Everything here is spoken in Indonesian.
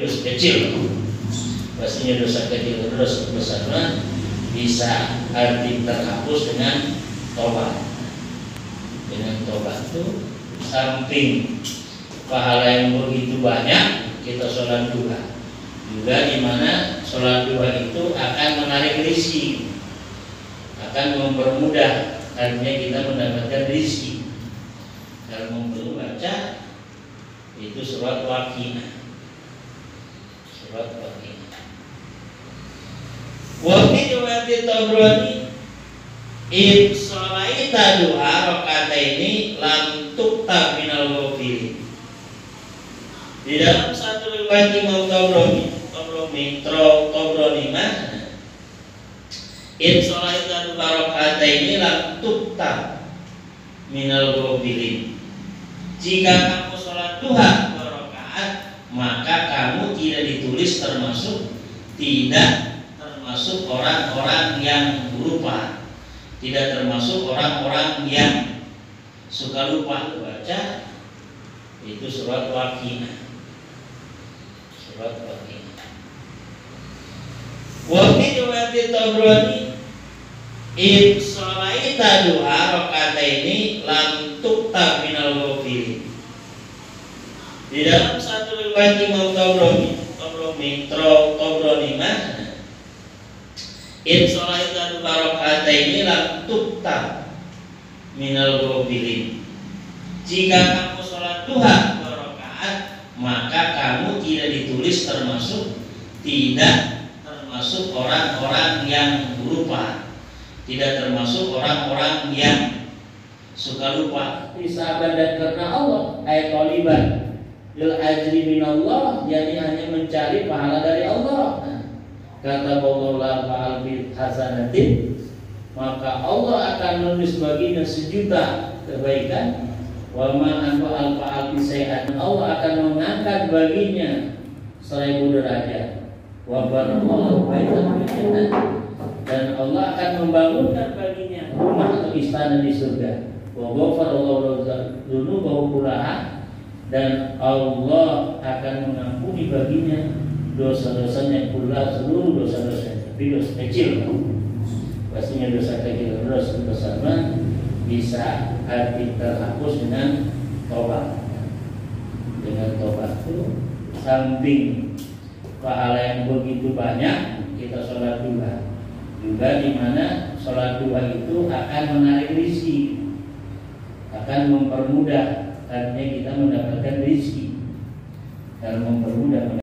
dosa kecil. Pastinya dosa kecil dosa besar bisa arti terhapus dengan tobat. Dengan tobat itu samping pahala yang begitu banyak kita sholat duha. Juga di mana sholat duha itu akan menarik rizki akan mempermudah artinya kita mendapatkan rizki kalau mau baca itu surat waqiah waqiah wa fi riwayat Tabrani In sholaita duha rakaat ini lam tukta minal ghafilin. Di dalam satu riwayat Imam Tabrani, Tabrani, Tabrani mana? In sholaita duha rakaat ini lam tukta minal ghafilin. Jika kamu sholat duha maka kamu tidak ditulis termasuk tidak termasuk orang-orang yang lupa tidak termasuk orang-orang yang suka lupa. Baca itu surat waqiah surat waqiah wa fi riwayat Tabrani in shalaita duha rakaataini lam tukta minal ghafilin di dalam satu riwayat Imam Tabrani Tabrani Tabrani mana In sholaita barokata ini lam tukta minal gobilin. Jika kamu sholat duha dua maka kamu tidak ditulis termasuk tidak termasuk orang-orang yang lupa, tidak termasuk orang-orang yang suka lupa. Sahabat dan karena Allah ayat taliban lil ajri minallah jadi hanya mencari pahala dari Allah. Kata Allah fa'al hasanatin maka Allah akan menulis baginya sejuta kebaikan. Wa ma anfa al fa'al Allah akan mengangkat baginya seribu derajat. Wa barallahu baitan dan Allah akan membangunkan baginya rumah atau istana di surga. Wa ghafarallahu dzunubahu kullaha dan Allah akan mengampuni baginya dosa-dosanya pula seluruh dosa-dosanya. Tapi dosa kecil. Pastinya dosa kecil. Dosa besar bisa arti terhapus dengan tobat. Dengan tobat itu samping pahala yang begitu banyak kita sholat dua. Juga di mana sholat dua itu akan menarik rizki akan mempermudah artinya kita mendapatkan rizki dan mempermudah